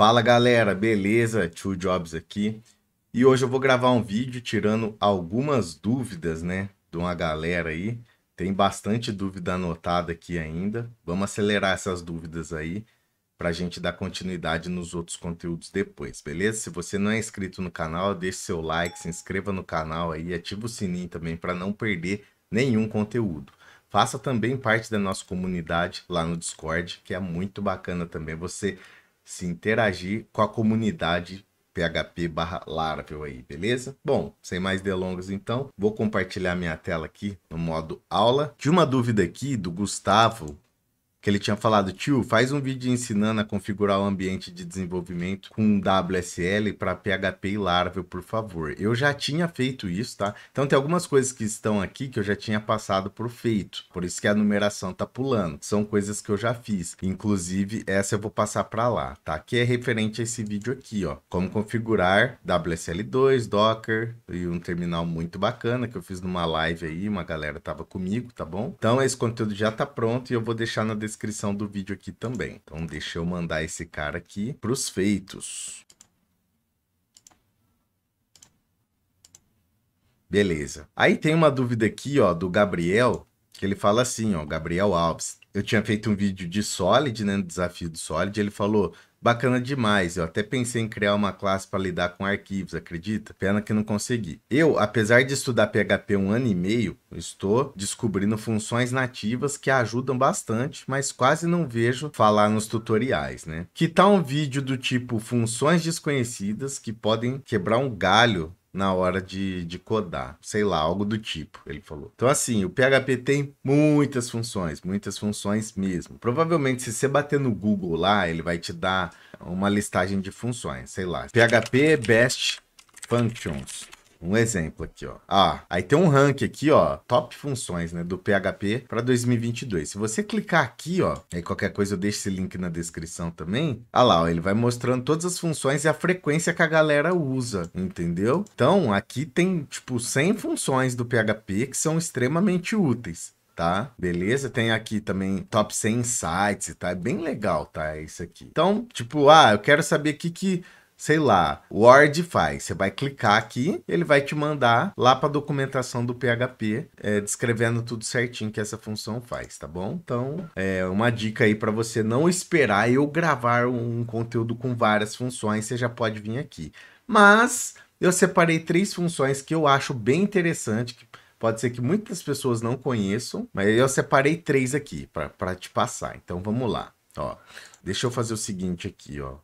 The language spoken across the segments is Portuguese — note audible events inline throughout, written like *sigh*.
Fala galera, beleza? Tio Jobs aqui. E hoje eu vou gravar um vídeo tirando algumas dúvidas, né, de uma galera aí. Tem bastante dúvida anotada aqui ainda. Vamos acelerar essas dúvidas aí para a gente dar continuidade nos outros conteúdos depois, beleza? Se você não é inscrito no canal, deixe seu like, se inscreva no canal aí, ativa o sininho também para não perder nenhum conteúdo. Faça também parte da nossa comunidade lá no Discord, que é muito bacana também você se interagir com a comunidade PHP barra Laravel aí, beleza? Bom, sem mais delongas então, vou compartilhar minha tela aqui no modo aula. Tinha uma dúvida aqui do Gustavo, que ele tinha falado, tio, faz um vídeo ensinando a configurar o ambiente de desenvolvimento com WSL para PHP e Laravel, por favor. Eu já tinha feito isso, tá? Então tem algumas coisas que estão aqui que eu já tinha passado por feito, por isso que a numeração tá pulando. São coisas que eu já fiz. Inclusive, essa eu vou passar para lá, tá? Que é referente a esse vídeo aqui, ó. Como configurar WSL2, Docker e um terminal muito bacana que eu fiz numa live aí, uma galera tava comigo, tá bom? Então esse conteúdo já tá pronto e eu vou deixar na descrição descrição do vídeo aqui também. Então deixa eu mandar esse cara aqui para os feitos. Beleza. Aí tem uma dúvida aqui, ó, do Gabriel, que ele fala assim, ó, Gabriel Alves. Eu tinha feito um vídeo de Solid, né, no desafio do Solid, ele falou, Bacana demais. Eu até pensei em criar uma classe para lidar com arquivos, acredita? Pena que não consegui. Eu, apesar de estudar PHP um ano e meio, estou descobrindo funções nativas que ajudam bastante, mas quase não vejo falar nos tutoriais, né? Que tal um vídeo do tipo funções desconhecidas que podem quebrar um galho na hora de, de codar, sei lá, algo do tipo, ele falou. Então, assim, o PHP tem muitas funções, muitas funções mesmo. Provavelmente, se você bater no Google lá, ele vai te dar uma listagem de funções, sei lá. PHP Best Functions. Um exemplo aqui, ó. Ah, aí tem um rank aqui, ó, top funções, né, do PHP para 2022. Se você clicar aqui, ó, aí qualquer coisa eu deixo esse link na descrição também. Ah lá, ó, ele vai mostrando todas as funções e a frequência que a galera usa, entendeu? Então, aqui tem, tipo, 100 funções do PHP que são extremamente úteis tá? Beleza? Tem aqui também top 100 insights, tá? É bem legal, tá? Isso aqui. Então, tipo, ah, eu quero saber o que que sei lá, Word faz. Você vai clicar aqui, ele vai te mandar lá para a documentação do PHP, é, descrevendo tudo certinho que essa função faz, tá bom? Então, é uma dica aí para você não esperar eu gravar um conteúdo com várias funções, você já pode vir aqui. Mas eu separei três funções que eu acho bem interessante, que pode ser que muitas pessoas não conheçam, mas eu separei três aqui para te passar. Então vamos lá. Ó, deixa eu fazer o seguinte aqui, ó.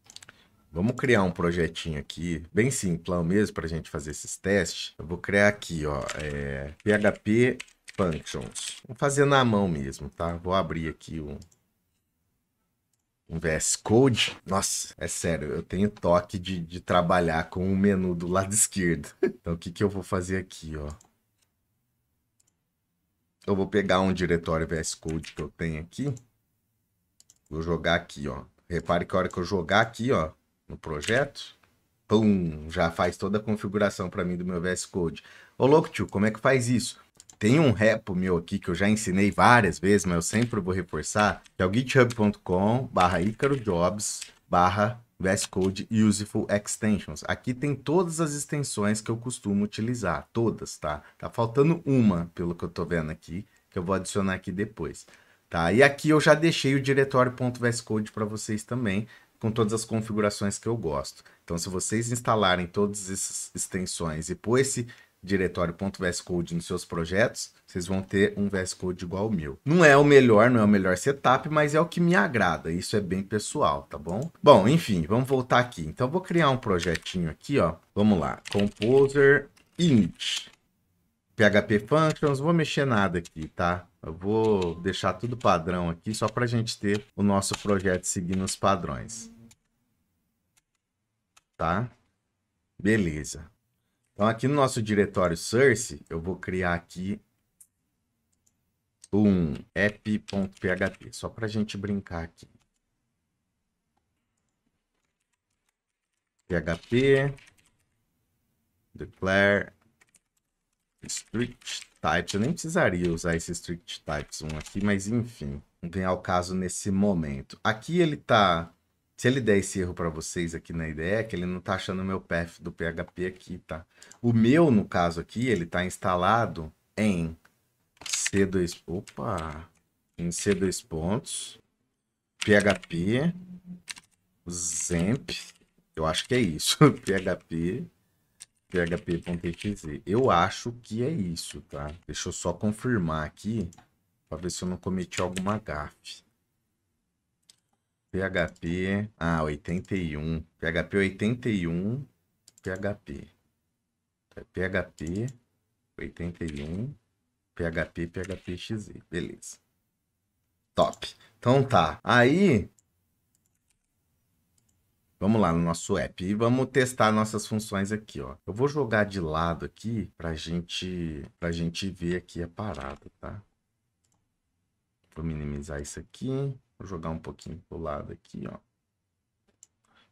Vamos criar um projetinho aqui, bem simplão mesmo, para a gente fazer esses testes. Eu vou criar aqui, ó, é, PHP Functions. Vou fazer na mão mesmo, tá? Vou abrir aqui um, um VS Code. Nossa, é sério, eu tenho toque de, de trabalhar com o menu do lado *laughs* esquerdo. Então, o que, que eu vou fazer aqui, ó? Eu vou pegar um diretório VS Code que eu tenho aqui. Vou jogar aqui, ó. Repare que a hora que eu jogar aqui, ó, no projeto, pum, já faz toda a configuração para mim do meu VS Code. Ô louco tio, como é que faz isso? Tem um repo meu aqui que eu já ensinei várias vezes, mas eu sempre vou reforçar, que é o github.com barra icarojobs barra Code Useful Extensions. Aqui tem todas as extensões que eu costumo utilizar, todas, tá? Tá faltando uma, pelo que eu tô vendo aqui, que eu vou adicionar aqui depois. Tá? E aqui eu já deixei o diretório.vscode para vocês também, com todas as configurações que eu gosto. Então, se vocês instalarem todas essas extensões e pôr esse diretório.vs Code nos seus projetos, vocês vão ter um VS Code igual ao meu. Não é o melhor, não é o melhor setup, mas é o que me agrada. Isso é bem pessoal, tá bom? Bom, enfim, vamos voltar aqui. Então, vou criar um projetinho aqui, ó. Vamos lá. Composer init. PHP Functions, vou mexer nada aqui, tá? Eu vou deixar tudo padrão aqui, só para a gente ter o nosso projeto seguindo os padrões. Tá? Beleza. Então, aqui no nosso diretório source, eu vou criar aqui um app.php, só para a gente brincar aqui. PHP declare strict types. Eu nem precisaria usar esse strict types 1 aqui, mas enfim, não tem ao caso nesse momento. Aqui ele está Se ele der esse erro para vocês aqui na ideia, é que ele não tá achando o meu path do PHP aqui, tá? O meu, no caso aqui, ele tá instalado em C2... Opa! Em C2 pontos, PHP, Zemp, eu acho que é isso, *laughs* PHP, php.exe. Eu acho que é isso, tá? Deixa eu só confirmar aqui, para ver se eu não cometi alguma gafe. PHP, ah, 81, PHP 81, PHP. PHP 81, PHP, PHP XZ, beleza. Top. Então tá. Aí, vamos lá no nosso app e vamos testar nossas funções aqui, ó. Eu vou jogar de lado aqui pra gente, pra gente ver aqui a parada, tá? Vou minimizar isso aqui. Vou jogar um pouquinho pro lado aqui, ó.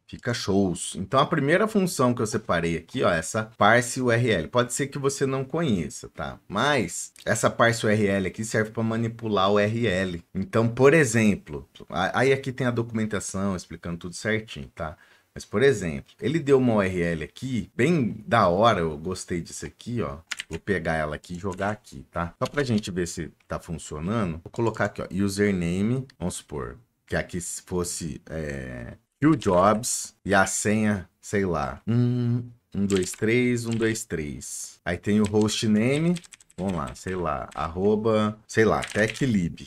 Fica shows. Então a primeira função que eu separei aqui, ó, essa parse URL. Pode ser que você não conheça, tá? Mas essa parse URL aqui serve para manipular o URL. Então, por exemplo, aí aqui tem a documentação explicando tudo certinho, tá? Mas, por exemplo, ele deu uma URL aqui, bem da hora, eu gostei disso aqui, ó. Vou pegar ela aqui e jogar aqui, tá? Só pra gente ver se tá funcionando. Vou colocar aqui, ó, username, vamos supor, que aqui se fosse é, Few Jobs e a senha, sei lá, um, um, dois, três, um, dois, três. Aí tem o hostname, vamos lá, sei lá, arroba, sei lá, techlib.com.br,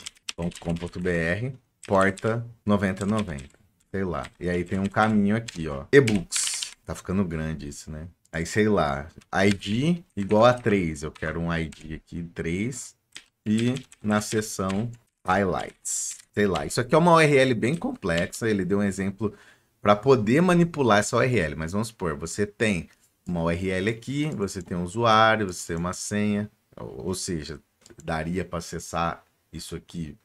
porta 9090 sei lá. E aí tem um caminho aqui, ó. E-books. Tá ficando grande isso, né? Aí, sei lá, ID igual a 3. Eu quero um ID aqui, 3. E na seção highlights. Sei lá, isso aqui é uma URL bem complexa. Ele deu um exemplo para poder manipular essa URL. Mas vamos supor, você tem uma URL aqui, você tem um usuário, você tem uma senha. Ou seja, daria para acessar isso aqui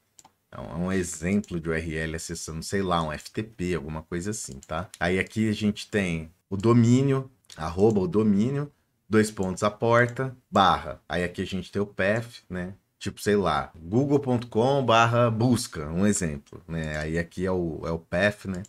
é, é um exemplo de URL acessando, sei lá, um FTP, alguma coisa assim, tá? Aí aqui a gente tem o domínio, arroba o domínio, dois pontos a porta, barra. Aí aqui a gente tem o path, né? Tipo, sei lá, google.com barra busca, um exemplo, né? Aí aqui é o, é o path, né?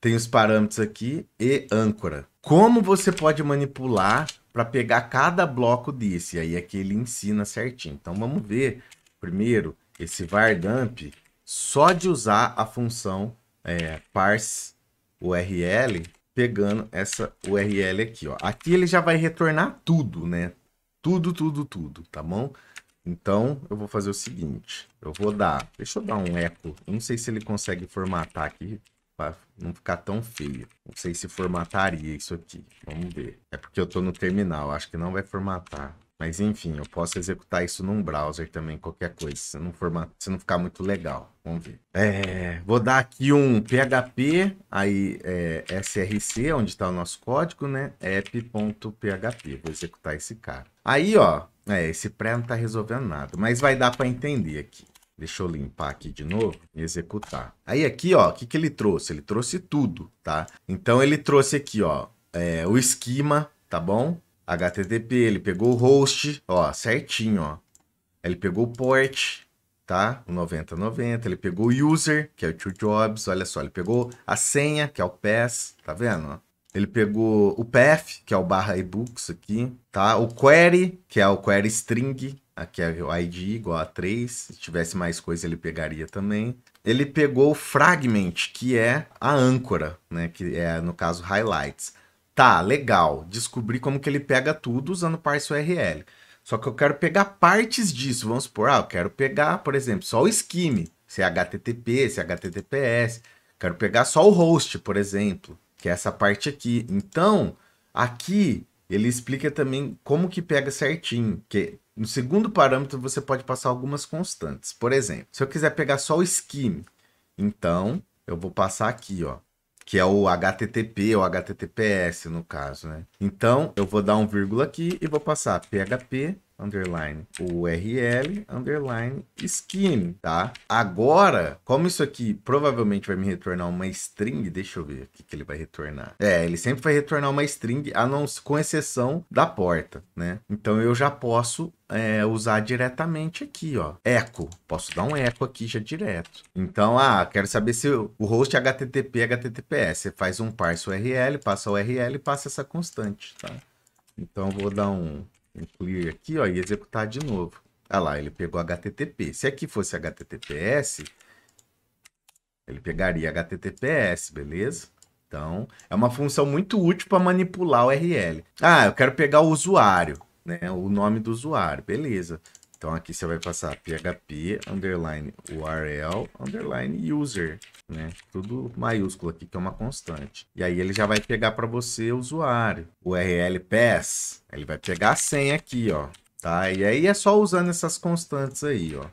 Tem os parâmetros aqui e âncora. Como você pode manipular para pegar cada bloco desse? Aí aqui ele ensina certinho. Então vamos ver primeiro esse vardamp só de usar a função é, parse URL, pegando essa URL aqui, ó. Aqui ele já vai retornar tudo, né? Tudo, tudo, tudo, tá bom? Então, eu vou fazer o seguinte. Eu vou dar... Deixa eu dar um eco. Eu não sei se ele consegue formatar aqui para não ficar tão feio. Não sei se formataria isso aqui. Vamos ver. É porque eu tô no terminal. Acho que não vai formatar. Mas enfim, eu posso executar isso num browser também, qualquer coisa, se não, for, se não ficar muito legal. Vamos ver. É, vou dar aqui um PHP, aí é, src, onde está o nosso código, né? app.php. Vou executar esse cara. Aí, ó, é, esse pré não está resolvendo nada, mas vai dar para entender aqui. Deixa eu limpar aqui de novo e executar. Aí aqui, ó, o que, que ele trouxe? Ele trouxe tudo, tá? Então ele trouxe aqui, ó, é, o esquema, tá bom? HTTP, ele pegou o host, ó, certinho, ó. Ele pegou o port, tá? O 9090, ele pegou o user, que é o two jobs, olha só, ele pegou a senha, que é o pass, tá vendo? Ele pegou o path, que é o barra ebooks aqui, tá? O query, que é o query string, aqui é o ID igual a 3, se tivesse mais coisa ele pegaria também. Ele pegou o fragment, que é a âncora, né? Que é, no caso, highlights. Tá, legal. Descobri como que ele pega tudo usando parse URL. Só que eu quero pegar partes disso. Vamos supor, ah, eu quero pegar, por exemplo, só o scheme, se é HTTP, se é HTTPS. Quero pegar só o host, por exemplo, que é essa parte aqui. Então, aqui ele explica também como que pega certinho, que no segundo parâmetro você pode passar algumas constantes. Por exemplo, se eu quiser pegar só o scheme, então eu vou passar aqui, ó, que é o HTTP ou HTTPS no caso, né? Então, eu vou dar um vírgula aqui e vou passar PHP, underline URL, underline scheme, tá? Agora, como isso aqui provavelmente vai me retornar uma string, deixa eu ver o que, ele vai retornar. É, ele sempre vai retornar uma string, a não, com exceção da porta, né? Então eu já posso é, usar diretamente aqui, ó. Eco. Posso dar um eco aqui já direto. Então, ah, quero saber se o host é HTTP HTTPS. Você faz um parse URL, passa o URL e passa essa constante, tá? Então, vou dar um, um clear aqui, ó, e executar de novo. Ah lá, ele pegou HTTP. Se aqui fosse HTTPS, ele pegaria HTTPS, beleza? Então, é uma função muito útil para manipular o URL. Ah, eu quero pegar o usuário né, o nome do usuário, beleza. Então aqui você vai passar php underline url underline user, né? Tudo maiúsculo aqui que é uma constante. E aí ele já vai pegar para você o usuário. URL pass, ele vai pegar a senha aqui, ó, tá? E aí é só usando essas constantes aí, ó.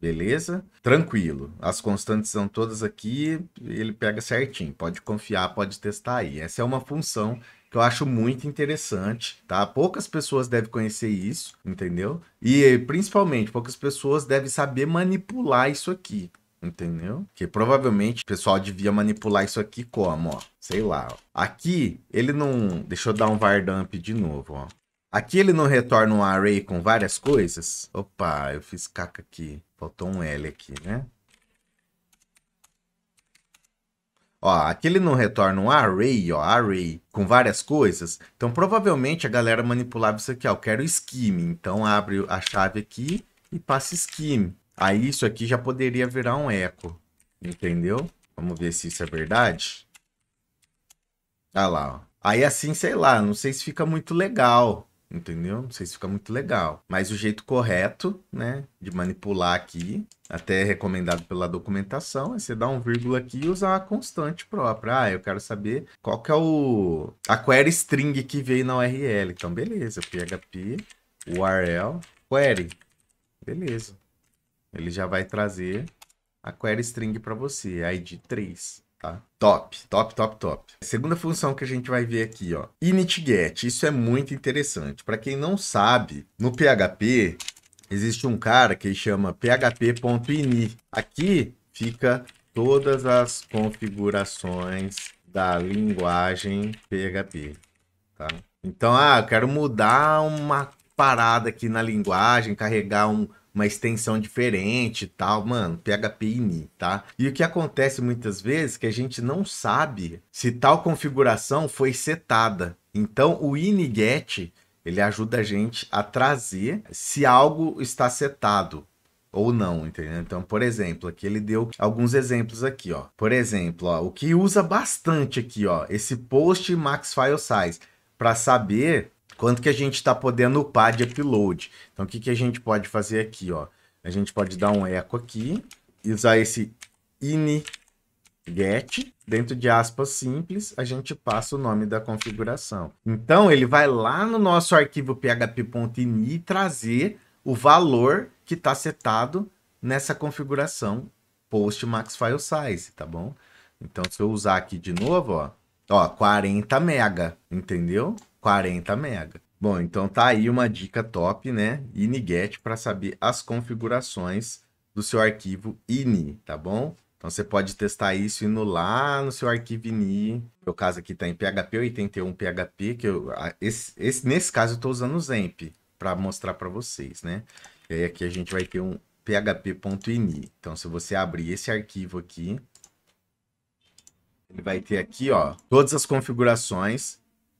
Beleza? Tranquilo. As constantes são todas aqui, ele pega certinho. Pode confiar, pode testar aí. Essa é uma função que eu acho muito interessante, tá? Poucas pessoas devem conhecer isso, entendeu? E principalmente poucas pessoas devem saber manipular isso aqui, entendeu? Que provavelmente o pessoal devia manipular isso aqui como, ó, sei lá. Ó. Aqui ele não, deixa eu dar um var dump de novo, ó. Aqui ele não retorna um array com várias coisas. Opa, eu fiz caca aqui. Faltou um L aqui, né? Ó, aqui ele não retorna um array, ó, array, com várias coisas. Então, provavelmente a galera manipulava isso aqui, ó. Eu quero scheme. Então, abre a chave aqui e passa scheme. Aí, isso aqui já poderia virar um eco. Entendeu? Vamos ver se isso é verdade. Ah lá, ó. Aí, assim, sei lá, não sei se fica muito legal entendeu? Não sei se fica muito legal. Mas o jeito correto, né, de manipular aqui, até recomendado pela documentação, é você dar um vírgula aqui e usar a constante própria. Ah, eu quero saber qual que é o a query string que veio na URL. Então, beleza, php url query. Beleza. Ele já vai trazer a query string para você, id 3 tá? Top, top, top, top. Segunda função que a gente vai ver aqui, ó, initget. Isso é muito interessante. Para quem não sabe, no PHP existe um cara que chama php.ini. Aqui fica todas as configurações da linguagem PHP, tá? Então, ah, eu quero mudar uma parada aqui na linguagem, carregar um, uma extensão diferente e tal, mano, PHP ini, tá? E o que acontece muitas vezes é que a gente não sabe se tal configuração foi setada. Então o iniget, ele ajuda a gente a trazer se algo está setado ou não, entendeu? Então, por exemplo, aqui ele deu alguns exemplos aqui, ó. Por exemplo, ó, o que usa bastante aqui, ó, esse post max file size para saber quanto que a gente está podendo upar de upload. Então, o que, que a gente pode fazer aqui, ó? A gente pode dar um eco aqui, usar esse ini get, dentro de aspas simples, a gente passa o nome da configuração. Então, ele vai lá no nosso arquivo php.ini trazer o valor que está setado nessa configuração post max file size, tá bom? Então, se eu usar aqui de novo, ó, ó 40 mega, entendeu? 40 mega. Bom, então tá aí uma dica top, né? Iniget para saber as configurações do seu arquivo ini, tá bom? Então você pode testar isso indo lá no seu arquivo ini. No meu caso aqui está em PHP 81 PHP, que eu, esse, esse, nesse caso eu estou usando o Zemp para mostrar para vocês, né? E aí aqui a gente vai ter um php.ini. Então se você abrir esse arquivo aqui, ele vai ter aqui, ó, todas as configurações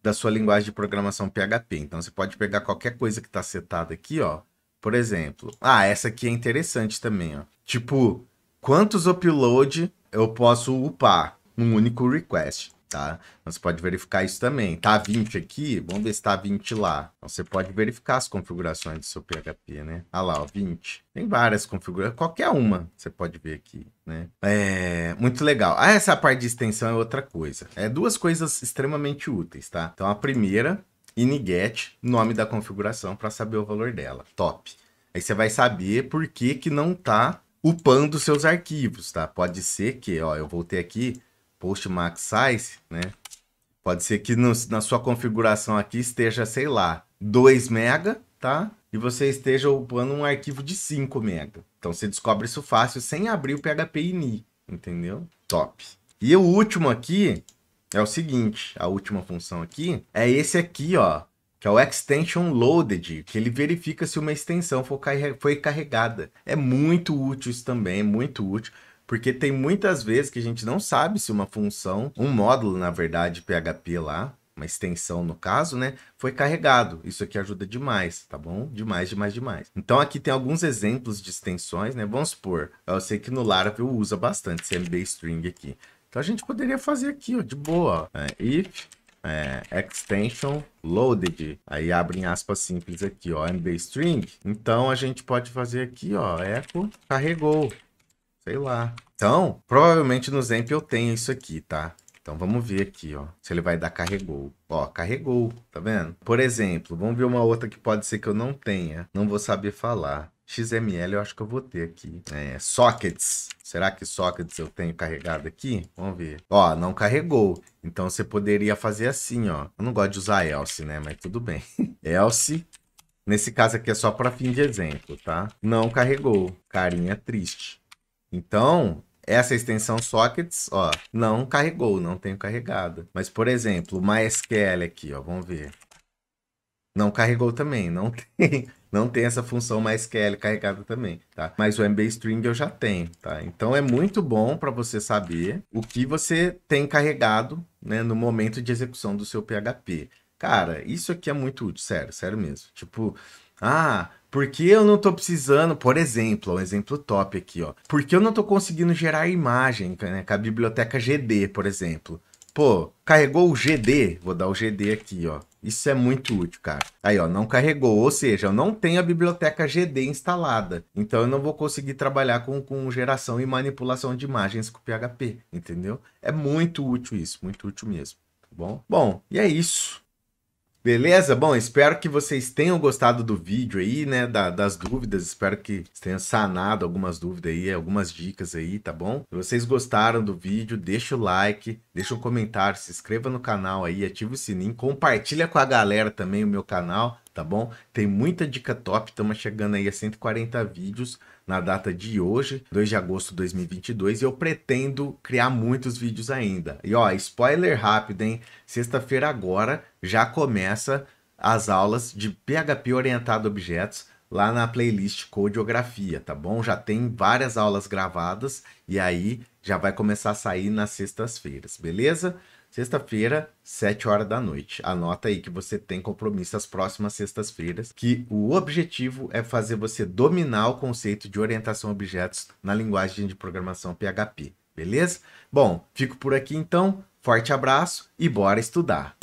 da sua linguagem de programação PHP. Então você pode pegar qualquer coisa que está setada aqui, ó. Por exemplo, ah, essa aqui é interessante também, ó. Tipo, quantos upload eu posso upar num único request? Tá? Então, você pode verificar isso também. Tá 20 aqui, vamos ver se tá 20 lá. Então, você pode verificar as configurações do seu PHP, né? Ah lá, ó, 20. Tem várias configurações, qualquer uma você pode ver aqui, né? É muito legal. Ah, essa parte de extensão é outra coisa. É duas coisas extremamente úteis, tá? Então, a primeira, iniget, nome da configuração para saber o valor dela. Top. Aí você vai saber por que que não tá upando seus arquivos, tá? Pode ser que, ó, eu voltei aqui, post max size, né? Pode ser que no, na sua configuração aqui esteja, sei lá, 2 mega, tá? e você esteja upando um arquivo de 5 MB. Então você descobre isso fácil sem abrir o PHP ini, entendeu? Top. E o último aqui é o seguinte, a última função aqui é esse aqui, ó, que é o extension loaded, que ele verifica se uma extensão foi carregada. É muito útil isso também, é muito útil, porque tem muitas vezes que a gente não sabe se uma função, um módulo, na verdade, PHP lá, uma extensão no caso, né, foi carregado. Isso aqui ajuda demais, tá bom? Demais, demais, demais. Então aqui tem alguns exemplos de extensões, né? Vamos supor, eu sei que no Laravel usa bastante esse MB string aqui. Então a gente poderia fazer aqui, ó, de boa. É, if é, extension loaded. Aí abre em aspas simples aqui, ó, MB string. Então a gente pode fazer aqui, ó, echo carregou. Sei lá. Então, provavelmente no Zemp eu tenho isso aqui, tá? Então vamos ver aqui, ó, se ele vai dar carregou. Ó, carregou, tá vendo? Por exemplo, vamos ver uma outra que pode ser que eu não tenha. Não vou saber falar. XML eu acho que eu vou ter aqui. É, sockets. Será que sockets eu tenho carregado aqui? Vamos ver. Ó, não carregou. Então você poderia fazer assim, ó. Eu não gosto de usar else, né? Mas tudo bem. *laughs* else. Nesse caso aqui é só para fim de exemplo, tá? Não carregou. Carinha triste. Então, essa extensão sockets, ó, não carregou, não tenho carregado. Mas, por exemplo, o MySQL aqui, ó, vamos ver. Não carregou também, não *laughs* tem, não tem essa função MySQL carregada também, tá? Mas o MBString eu já tenho, tá? Então é muito bom para você saber o que você tem carregado, né, no momento de execução do seu PHP. Cara, isso aqui é muito útil, sério, sério mesmo. Tipo, ah, porque eu não estou precisando, por exemplo, um exemplo top aqui, ó. Porque eu não estou conseguindo gerar imagem né, com a biblioteca GD, por exemplo. Pô, carregou o GD, vou dar o GD aqui, ó. Isso é muito útil, cara. Aí, ó, não carregou, ou seja, eu não tenho a biblioteca GD instalada. Então eu não vou conseguir trabalhar com, com geração e manipulação de imagens com PHP, entendeu? É muito útil isso, muito útil mesmo. Tá bom? Bom, e é isso. Beleza? Bom, espero que vocês tenham gostado do vídeo aí, né? Da, das dúvidas. Espero que tenha sanado algumas dúvidas aí, algumas dicas aí, tá bom? Se vocês gostaram do vídeo, deixa o like, deixa um comentário, se inscreva no canal aí, ativa o sininho, compartilha com a galera também o meu canal, tá bom? Tem muita dica top, estamos chegando aí a 140 vídeos na data de hoje, 2 de agosto de 2022, e eu pretendo criar muitos vídeos ainda. E ó, spoiler rápido, hein? Sexta-feira agora já começa as aulas de PHP orientado a objetos lá na playlist Codeografia, tá bom? Já tem várias aulas gravadas e aí já vai começar a sair nas sextas-feiras, beleza? Sexta-feira, 7 horas da noite. Anota aí que você tem compromisso as próximas sextas-feiras, que o objetivo é fazer você dominar o conceito de orientação a objetos na linguagem de programação PHP, beleza? Bom, fico por aqui então. Forte abraço e bora estudar!